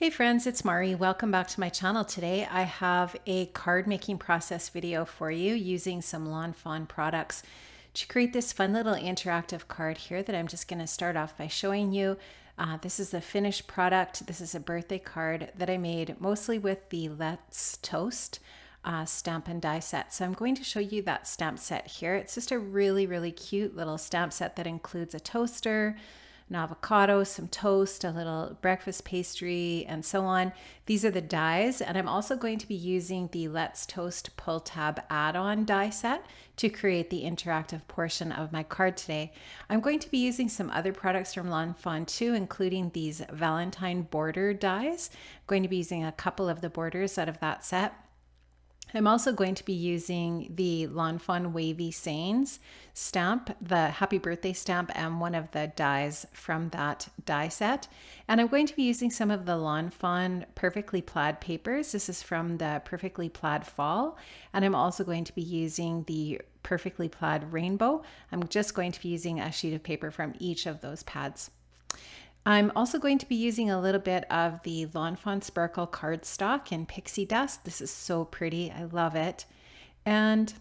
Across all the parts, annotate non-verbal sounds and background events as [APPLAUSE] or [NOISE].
Hey friends, it's Mari. Welcome back to my channel. Today I have a card making process video for you using some Lawn Fawn products to create this fun little interactive card here that I'm just going to start off by showing you. Uh, this is the finished product. This is a birthday card that I made mostly with the Let's Toast uh, stamp and die set. So I'm going to show you that stamp set here. It's just a really, really cute little stamp set that includes a toaster, an avocado, some toast, a little breakfast pastry, and so on. These are the dies, and I'm also going to be using the Let's Toast Pull Tab add-on die set to create the interactive portion of my card today. I'm going to be using some other products from Lawn Fawn too, including these Valentine border dies. I'm going to be using a couple of the borders out of that set. I'm also going to be using the Lawn Fawn Wavy Sayings stamp, the happy birthday stamp, and one of the dies from that die set. And I'm going to be using some of the Lawn Fawn Perfectly Plaid papers. This is from the Perfectly Plaid Fall. And I'm also going to be using the Perfectly Plaid Rainbow. I'm just going to be using a sheet of paper from each of those pads. I'm also going to be using a little bit of the Lawn Fawn Sparkle cardstock in Pixie Dust. This is so pretty. I love it. And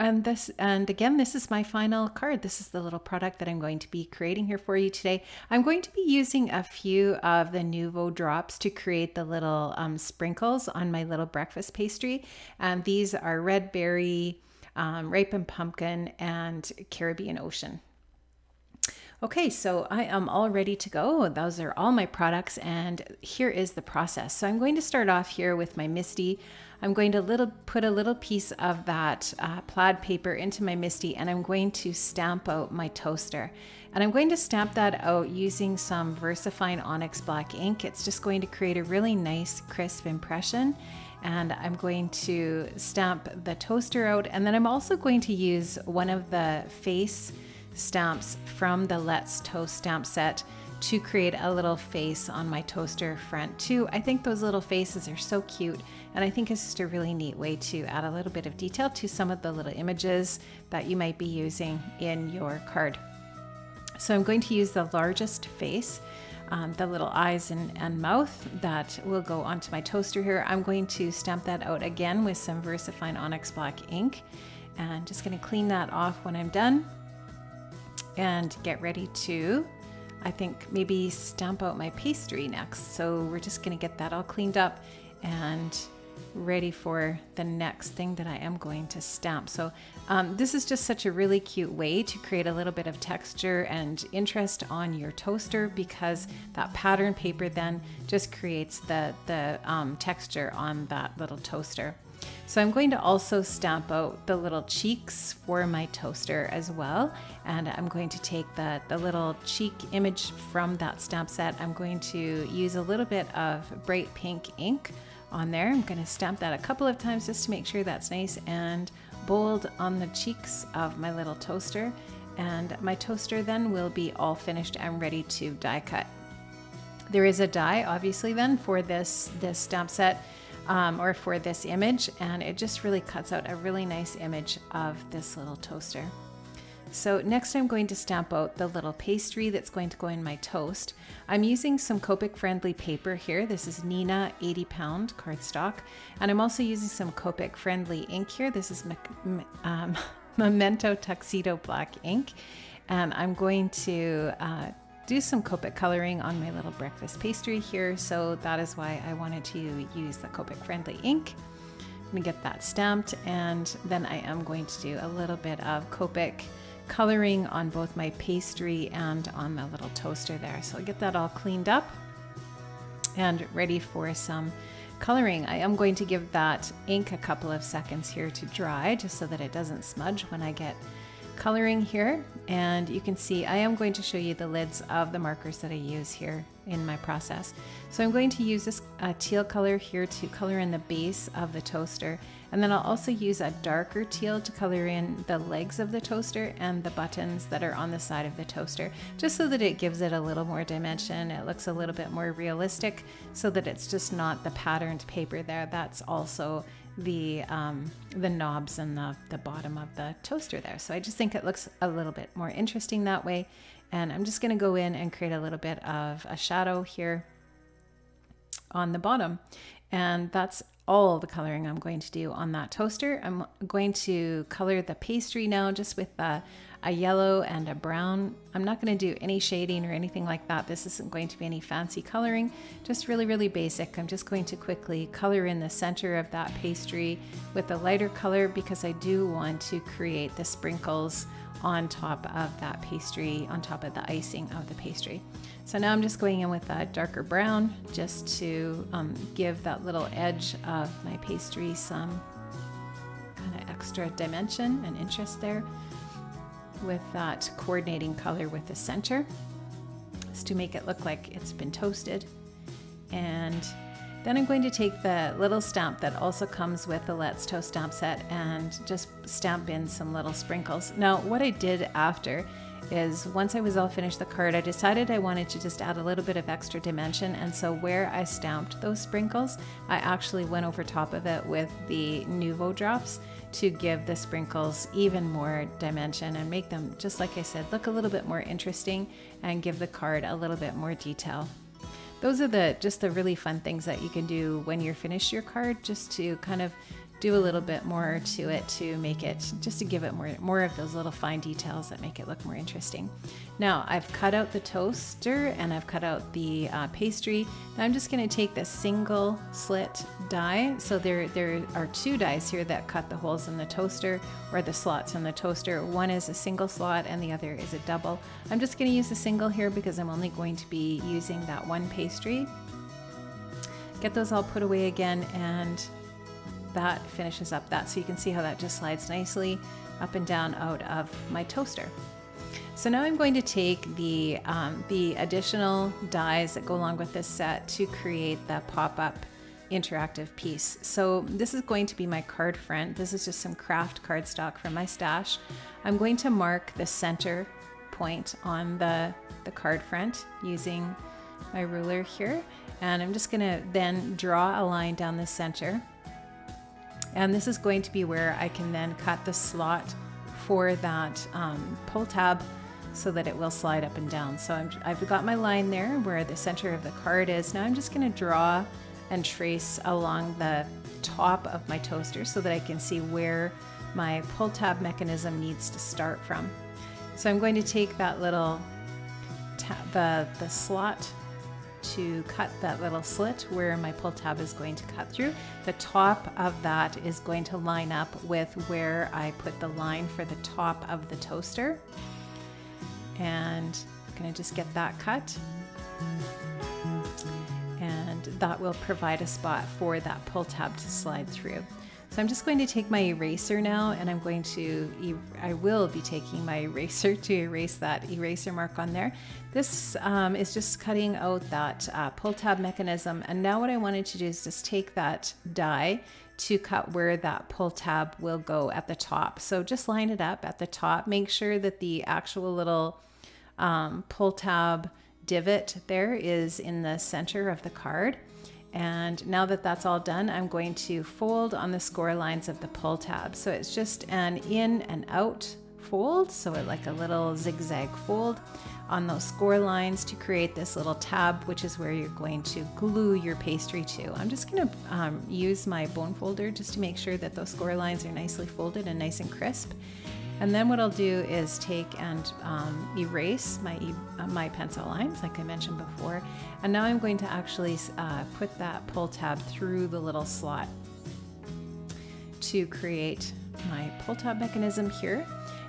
and this and again this is my final card this is the little product that i'm going to be creating here for you today i'm going to be using a few of the nuvo drops to create the little um, sprinkles on my little breakfast pastry and these are red berry um, and pumpkin and caribbean ocean Okay, so I am all ready to go. Those are all my products and here is the process. So I'm going to start off here with my MISTI. I'm going to little put a little piece of that uh, plaid paper into my MISTI and I'm going to stamp out my toaster. And I'm going to stamp that out using some VersaFine Onyx Black ink. It's just going to create a really nice crisp impression and I'm going to stamp the toaster out and then I'm also going to use one of the face stamps from the Let's Toast stamp set to create a little face on my toaster front too. I think those little faces are so cute and I think it's just a really neat way to add a little bit of detail to some of the little images that you might be using in your card. So I'm going to use the largest face, um, the little eyes and, and mouth that will go onto my toaster here. I'm going to stamp that out again with some VersaFine Onyx Black ink and just going to clean that off when I'm done and get ready to, I think, maybe stamp out my pastry next. So we're just gonna get that all cleaned up and ready for the next thing that I am going to stamp. So um, this is just such a really cute way to create a little bit of texture and interest on your toaster because that pattern paper then just creates the, the um, texture on that little toaster. So I'm going to also stamp out the little cheeks for my toaster as well. And I'm going to take the, the little cheek image from that stamp set. I'm going to use a little bit of bright pink ink on there. I'm going to stamp that a couple of times just to make sure that's nice and bold on the cheeks of my little toaster. And my toaster then will be all finished and ready to die cut. There is a die obviously then for this, this stamp set um, or for this image and it just really cuts out a really nice image of this little toaster. So next I'm going to stamp out the little pastry that's going to go in my toast. I'm using some Copic friendly paper here. This is Neenah 80 pound cardstock. And I'm also using some Copic friendly ink here. This is um, [LAUGHS] Memento Tuxedo Black ink. And I'm going to uh, do some Copic coloring on my little breakfast pastry here. So that is why I wanted to use the Copic friendly ink. I'm gonna get that stamped and then I am going to do a little bit of Copic coloring on both my pastry and on the little toaster there. So I'll get that all cleaned up and ready for some coloring. I am going to give that ink a couple of seconds here to dry just so that it doesn't smudge when I get coloring here and you can see I am going to show you the lids of the markers that I use here in my process. So I'm going to use this uh, teal color here to color in the base of the toaster and then I'll also use a darker teal to color in the legs of the toaster and the buttons that are on the side of the toaster just so that it gives it a little more dimension. It looks a little bit more realistic so that it's just not the patterned paper there. That's also the um, the knobs and the, the bottom of the toaster there. So I just think it looks a little bit more interesting that way. And I'm just gonna go in and create a little bit of a shadow here on the bottom. And that's all the coloring I'm going to do on that toaster. I'm going to color the pastry now just with a, a yellow and a brown. I'm not going to do any shading or anything like that. This isn't going to be any fancy coloring, just really, really basic. I'm just going to quickly color in the center of that pastry with a lighter color because I do want to create the sprinkles on top of that pastry, on top of the icing of the pastry. So now I'm just going in with a darker brown just to um, give that little edge of my pastry some kind of extra dimension and interest there with that coordinating color with the center just to make it look like it's been toasted. And then I'm going to take the little stamp that also comes with the Let's Toast stamp set and just stamp in some little sprinkles. Now, what I did after is once I was all finished the card, I decided I wanted to just add a little bit of extra dimension. And so where I stamped those sprinkles, I actually went over top of it with the Nuvo drops to give the sprinkles even more dimension and make them, just like I said, look a little bit more interesting and give the card a little bit more detail those are the just the really fun things that you can do when you're finished your card just to kind of do a little bit more to it to make it just to give it more more of those little fine details that make it look more interesting. Now I've cut out the toaster and I've cut out the uh, pastry. Now I'm just going to take the single slit die. So there there are two dies here that cut the holes in the toaster or the slots in the toaster. One is a single slot and the other is a double. I'm just going to use the single here because I'm only going to be using that one pastry. Get those all put away again and that finishes up that. So you can see how that just slides nicely up and down out of my toaster. So now I'm going to take the, um, the additional dies that go along with this set to create the pop-up interactive piece. So this is going to be my card front. This is just some craft cardstock from my stash. I'm going to mark the center point on the, the card front using my ruler here. And I'm just gonna then draw a line down the center and this is going to be where I can then cut the slot for that um, pull tab so that it will slide up and down. So i have got my line there where the center of the card is. Now I'm just gonna draw and trace along the top of my toaster so that I can see where my pull tab mechanism needs to start from. So I'm going to take that little, the, the slot to cut that little slit where my pull tab is going to cut through. The top of that is going to line up with where I put the line for the top of the toaster. And I'm gonna just get that cut. And that will provide a spot for that pull tab to slide through. So I'm just going to take my eraser now and I'm going to, I will be taking my [LAUGHS] eraser to erase that eraser mark on there. This um, is just cutting out that uh, pull tab mechanism. And now what I wanted to do is just take that die to cut where that pull tab will go at the top. So just line it up at the top. Make sure that the actual little um, pull tab divot there is in the center of the card. And now that that's all done, I'm going to fold on the score lines of the pull tab. So it's just an in and out fold, so like a little zigzag fold on those score lines to create this little tab, which is where you're going to glue your pastry to. I'm just gonna um, use my bone folder just to make sure that those score lines are nicely folded and nice and crisp. And then what I'll do is take and um, erase my, uh, my pencil lines, like I mentioned before. And now I'm going to actually uh, put that pull tab through the little slot to create my pull tab mechanism here.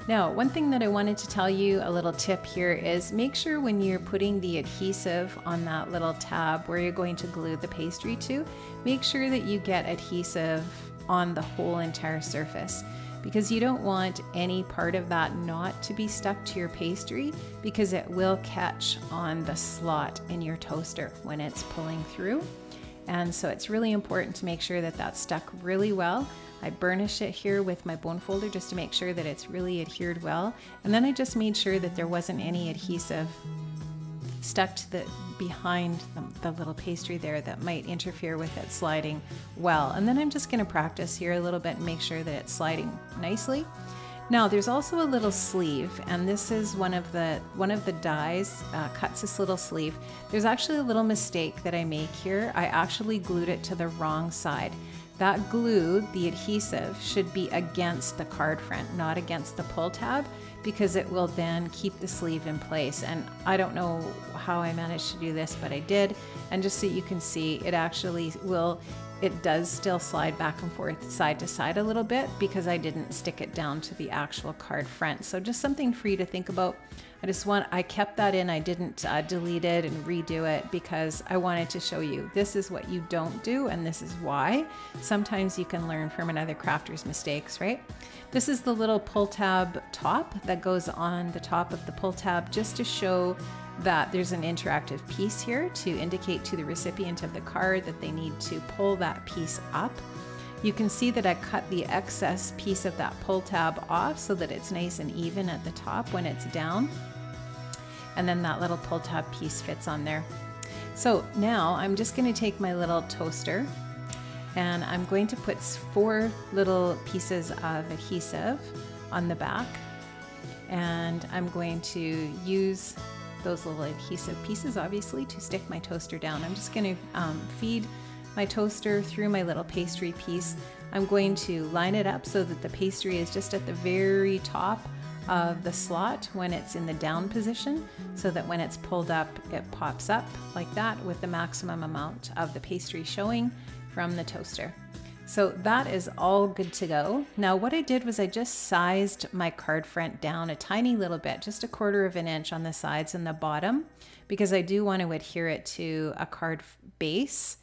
Now, one thing that I wanted to tell you, a little tip here is make sure when you're putting the adhesive on that little tab where you're going to glue the pastry to, make sure that you get adhesive on the whole entire surface because you don't want any part of that not to be stuck to your pastry because it will catch on the slot in your toaster when it's pulling through. And so it's really important to make sure that that's stuck really well. I burnish it here with my bone folder just to make sure that it's really adhered well. And then I just made sure that there wasn't any adhesive stuck to the behind the, the, little pastry there that might interfere with it sliding well. And then I'm just going to practice here a little bit and make sure that it's sliding nicely. Now there's also a little sleeve and this is one of the one of the dies uh, cuts this little sleeve. There's actually a little mistake that I make here. I actually glued it to the wrong side. That glue, the adhesive, should be against the card front, not against the pull tab because it will then keep the sleeve in place. And I don't know how I managed to do this, but I did. And just so you can see, it actually will it does still slide back and forth side to side a little bit because I didn't stick it down to the actual card front. So just something for you to think about. I just want, I kept that in. I didn't uh, delete it and redo it because I wanted to show you this is what you don't do and this is why. Sometimes you can learn from another crafter's mistakes, right? This is the little pull tab top that goes on the top of the pull tab just to show that there's an interactive piece here to indicate to the recipient of the card that they need to pull that piece up. You can see that I cut the excess piece of that pull tab off so that it's nice and even at the top when it's down. And then that little pull tab piece fits on there. So now I'm just going to take my little toaster and I'm going to put four little pieces of adhesive on the back and I'm going to use those little adhesive pieces obviously to stick my toaster down. I'm just going to um, feed my toaster through my little pastry piece. I'm going to line it up so that the pastry is just at the very top of the slot when it's in the down position so that when it's pulled up it pops up like that with the maximum amount of the pastry showing from the toaster. So that is all good to go. Now what I did was I just sized my card front down a tiny little bit, just a quarter of an inch on the sides and the bottom, because I do want to adhere it to a card base.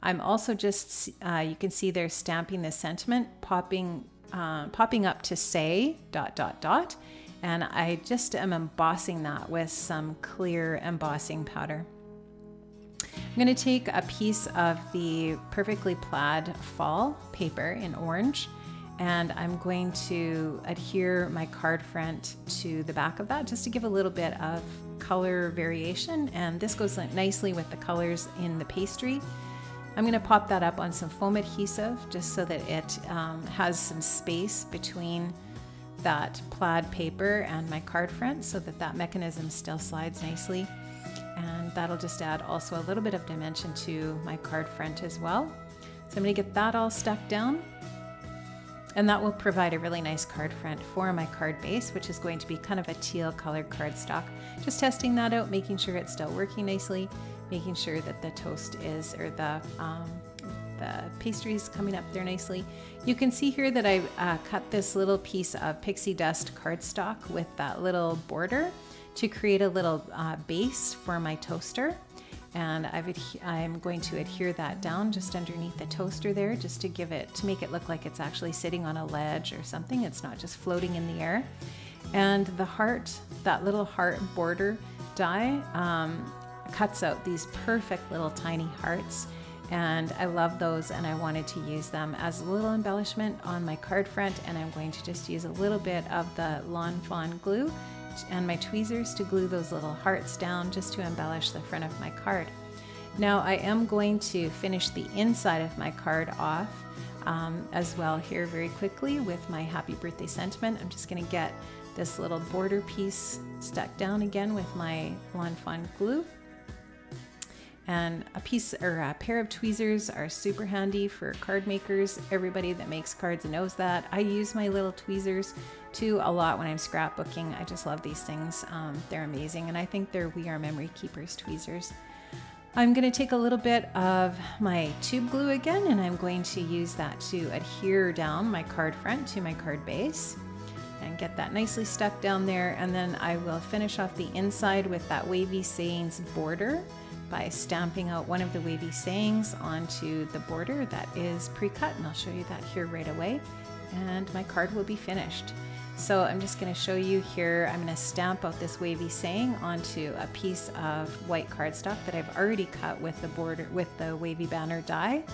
I'm also just, uh, you can see there stamping the sentiment, popping, uh, popping up to say dot dot dot. And I just am embossing that with some clear embossing powder. I'm going to take a piece of the Perfectly Plaid Fall paper in orange and I'm going to adhere my card front to the back of that just to give a little bit of color variation and this goes nicely with the colors in the pastry. I'm going to pop that up on some foam adhesive just so that it um, has some space between that plaid paper and my card front so that that mechanism still slides nicely and that'll just add also a little bit of dimension to my card front as well. So I'm going to get that all stuck down and that will provide a really nice card front for my card base, which is going to be kind of a teal colored cardstock. Just testing that out, making sure it's still working nicely, making sure that the toast is, or the, um, the pastry is coming up there nicely. You can see here that I uh, cut this little piece of pixie dust cardstock with that little border to create a little uh, base for my toaster. And i am going to adhere that down just underneath the toaster there, just to give it, to make it look like it's actually sitting on a ledge or something. It's not just floating in the air. And the heart, that little heart border die, um, cuts out these perfect little tiny hearts and I love those and I wanted to use them as a little embellishment on my card front and I'm going to just use a little bit of the Lawn Fawn glue and my tweezers to glue those little hearts down just to embellish the front of my card. Now I am going to finish the inside of my card off um, as well here very quickly with my happy birthday sentiment. I'm just going to get this little border piece stuck down again with my Lawn Fawn glue. And a piece or a pair of tweezers are super handy for card makers. Everybody that makes cards knows that. I use my little tweezers too a lot when I'm scrapbooking. I just love these things. Um, they're amazing. And I think they're We Are Memory Keepers tweezers. I'm going to take a little bit of my tube glue again and I'm going to use that to adhere down my card front to my card base and get that nicely stuck down there and then I will finish off the inside with that wavy sayings border by stamping out one of the wavy sayings onto the border that is pre-cut and I'll show you that here right away and my card will be finished. So I'm just going to show you here, I'm going to stamp out this wavy saying onto a piece of white cardstock that I've already cut with the border with the wavy banner die.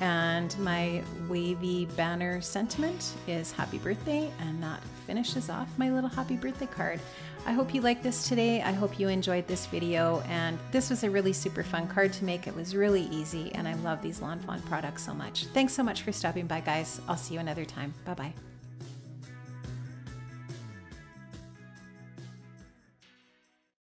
And my wavy banner sentiment is happy birthday and that finishes off my little happy birthday card. I hope you liked this today. I hope you enjoyed this video and this was a really super fun card to make. It was really easy and I love these Lawn Fawn products so much. Thanks so much for stopping by guys. I'll see you another time. Bye bye.